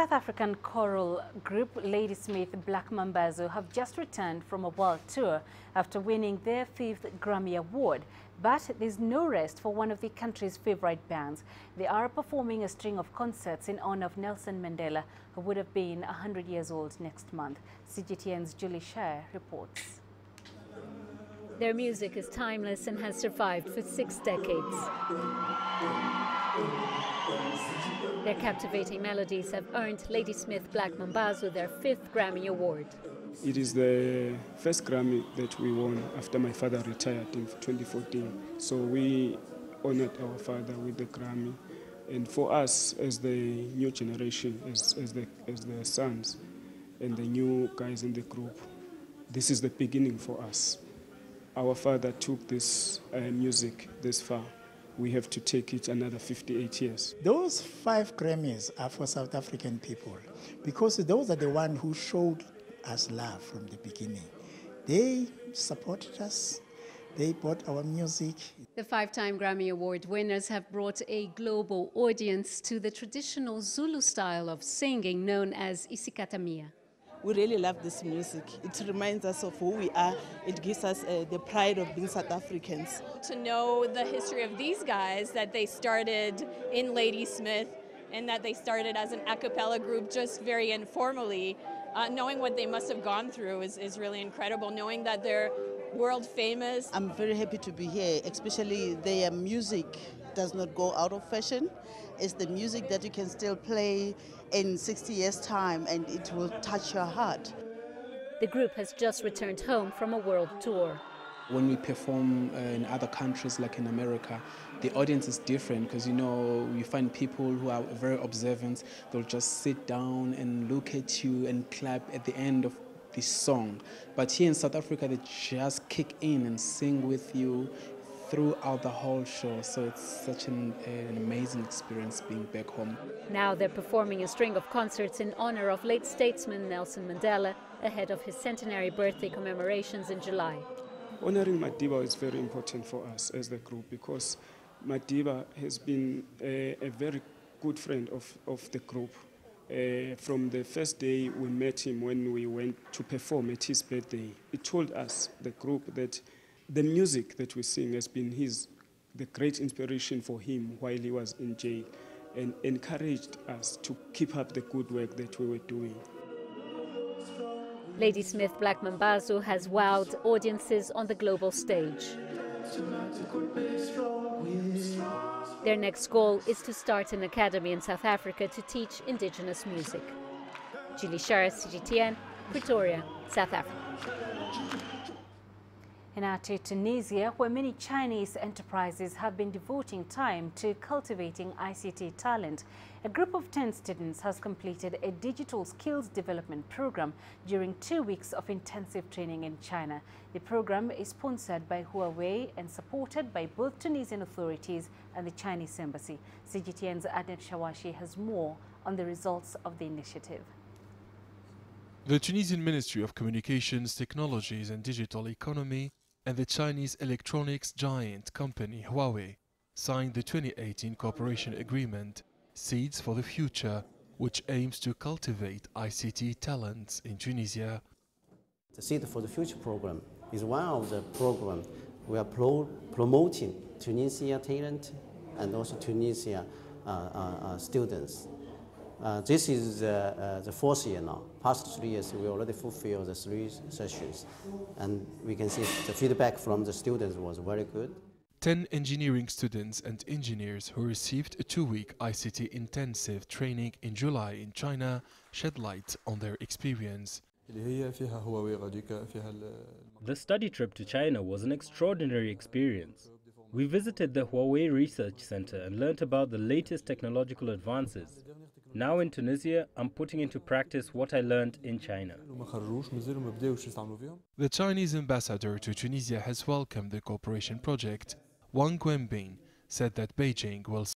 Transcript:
South African choral group Ladysmith Black Mambazo have just returned from a world tour after winning their fifth Grammy Award. But there's no rest for one of the country's favorite bands. They are performing a string of concerts in honor of Nelson Mandela, who would have been 100 years old next month. CGTN's Julie Scheier reports. Their music is timeless and has survived for six decades. Their captivating melodies have earned Ladysmith Black Mambazo their fifth Grammy Award. It is the first Grammy that we won after my father retired in 2014. So we honored our father with the Grammy. And for us, as the new generation, as, as, the, as the sons and the new guys in the group, this is the beginning for us. Our father took this uh, music this far we have to take it another 58 years. Those five Grammys are for South African people because those are the ones who showed us love from the beginning. They supported us, they bought our music. The five time Grammy Award winners have brought a global audience to the traditional Zulu style of singing known as isicathamiya we really love this music. It reminds us of who we are. It gives us uh, the pride of being South Africans. To know the history of these guys, that they started in Ladysmith and that they started as an a cappella group just very informally, uh, knowing what they must have gone through is, is really incredible. Knowing that they're world famous. I'm very happy to be here, especially their music does not go out of fashion. It's the music that you can still play in 60 years' time and it will touch your heart. The group has just returned home from a world tour. When we perform uh, in other countries like in America, the audience is different because you know you find people who are very observant. They'll just sit down and look at you and clap at the end of the song. But here in South Africa, they just kick in and sing with you throughout the whole show. So it's such an, an, amazing experience being back home. Now they're performing a string of concerts in honor of late statesman Nelson Mandela ahead of his centenary birthday commemorations in July. Honoring Madiba is very important for us as the group because Madiba has been a, a very good friend of, of the group. Uh, from the first day we met him when we went to perform at his birthday, he told us, the group, that the music that we sing has been his, the great inspiration for him while he was in jail and encouraged us to keep up the good work that we were doing. Ladysmith Black Mambazo has wowed audiences on the global stage. Their next goal is to start an academy in South Africa to teach indigenous music. Julie Scheier, CGTN, Pretoria, South Africa. Now to Tunisia, where many Chinese enterprises have been devoting time to cultivating ICT talent. A group of 10 students has completed a digital skills development program during two weeks of intensive training in China. The program is sponsored by Huawei and supported by both Tunisian authorities and the Chinese embassy. CGTN's Adnet Shawashi has more on the results of the initiative. The Tunisian Ministry of Communications, Technologies and Digital Economy and the Chinese electronics giant company Huawei signed the 2018 cooperation agreement Seeds for the Future, which aims to cultivate ICT talents in Tunisia. The Seed for the Future program is one of the programs we are pro promoting Tunisia talent and also Tunisia uh, uh, uh, students. Uh, this is uh, uh, the fourth year now. Past three years, we already fulfilled the three sessions. And we can see the feedback from the students was very good. 10 engineering students and engineers who received a two-week ICT intensive training in July in China shed light on their experience. The study trip to China was an extraordinary experience. We visited the Huawei Research Center and learned about the latest technological advances. Now in Tunisia, I'm putting into practice what I learned in China. The Chinese ambassador to Tunisia has welcomed the cooperation project. Wang Guanbing said that Beijing will